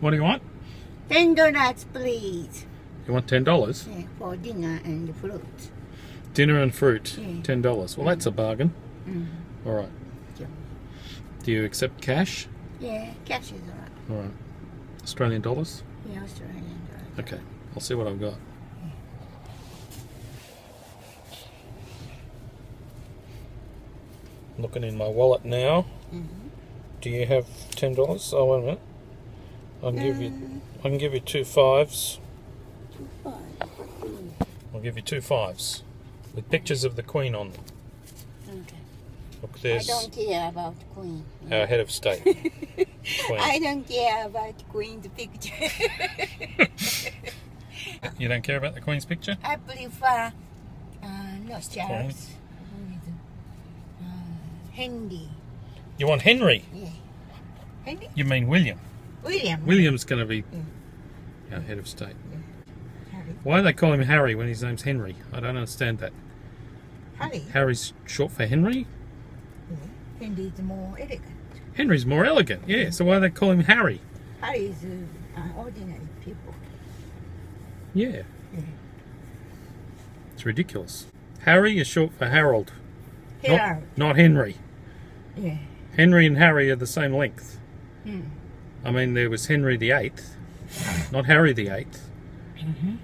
What do you want? Ten donuts, please. You want ten dollars? Yeah, for dinner and fruit. Dinner and fruit, Yeah. ten dollars. Well, that's a bargain. Mm. All right. Yeah. Do you accept cash? Yeah, cash is alright. All right. Australian dollars. Yeah, Australian dollars. Okay. I'll see what I've got. Looking in my wallet now. Mhm. Do you have ten dollars? Oh, wait a minute. I can give you. I can give you two fives. two five. I'll give you two fives with pictures of the Queen on them. Okay. Look, I there's don't care about Queen. our head of state. Queen. I don't care about the Queen's picture. You don't care about the Queen's picture? I prefer uh, not Queen. Charles. Who is, Uh, Henry. You want Henry? Yeah. Henry? You mean William? William. William's going to be Mm. our head of state. Harry. Why do they call him Harry when his name's Henry? I don't understand that. Harry. Harry's short for Henry? Yeah. Henry is more elegant. Henry's more elegant, yeah. So why do they call him Harry? Harry's is uh, uh, ordinary people. Yeah. Yeah. It's ridiculous. Harry is short for Harold, not, Harold. not Henry. Yeah. Henry and Harry are the same length. Hmm. I mean, there was Henry the Eighth, not Harry the Eighth. Mm-hmm.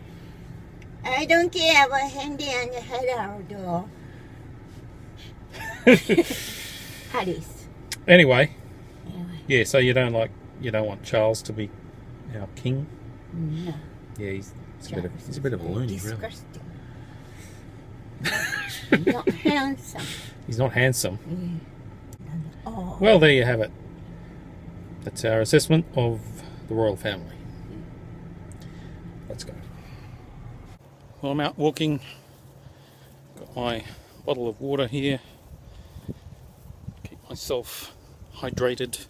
I don't care about Henry and Harold or Harris. Anyway, Anyway, yeah. So you don't like, you don't want Charles to be our king. no. Yeah, he's, he's a bit of he's a bit of a loony, really. Disgusting. Not handsome. He's not handsome. Yeah. Oh, Well, there you have it. That's our assessment of the royal family. Let's go. Well, I'm out walking. Got my bottle of water here. Keep myself hydrated,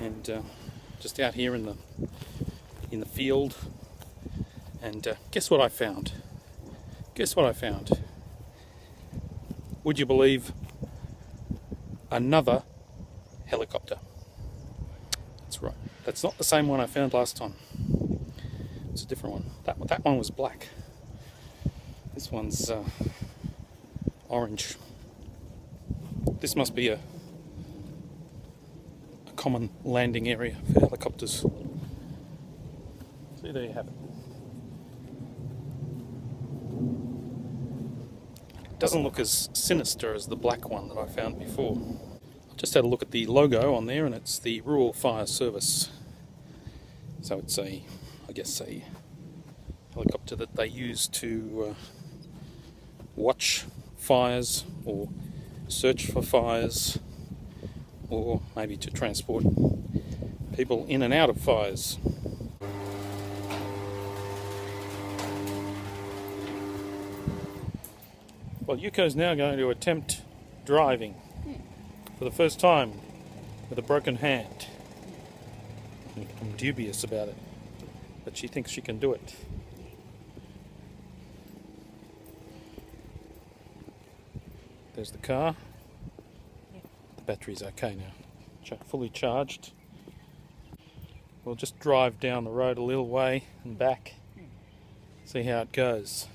and uh, just out here in the in the field. And uh, guess what I found? Guess what I found? Would you believe another helicopter. That's not the same one I found last time. It's a different one. That that one was black. This one's uh, orange. This must be a, a common landing area for helicopters. See, there you have it. it. Doesn't look as sinister as the black one that I found before. Just had a look at the logo on there, and it's the Rural Fire Service. So it's a, I guess, a helicopter that they use to uh, watch fires or search for fires, or maybe to transport people in and out of fires. Well, Yuko's now going to attempt driving for the first time with a broken hand. I'm dubious about it, but she thinks she can do it. There's the car. The battery's okay now. Fully charged. We'll just drive down the road a little way and back. See how it goes.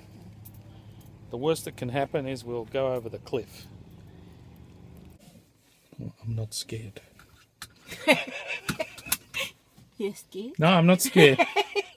The worst that can happen is we'll go over the cliff. I'm not scared. you're scared? No, I'm not scared.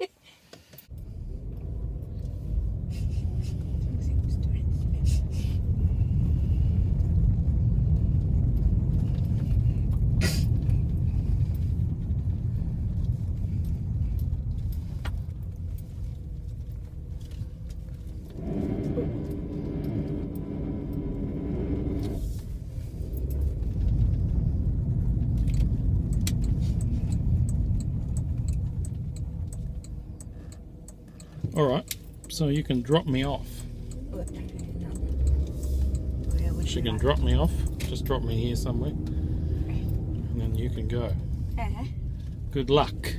All right, so you can drop me off. What? No. Where would She can drop me off. Just drop me here somewhere, and then you can go. Uh-huh. Good luck.